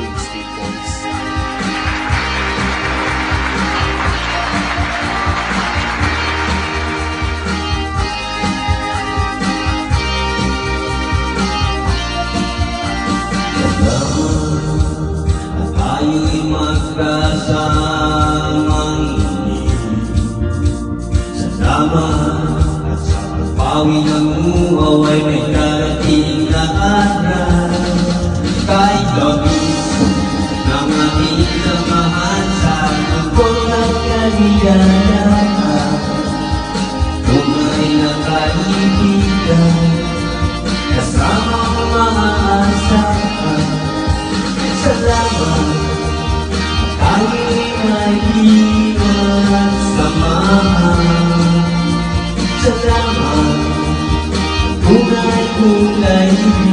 version with Staples. Tayo'y magkasamang inig Salamat at sa pagpawi ng uhaw ay may darating na araw Kahit gabi ng kaligayahan Kung ay nakaibigan Kasama ang mga Salamat. Tayo'y naiwan samahan Salamat Kulay-kulay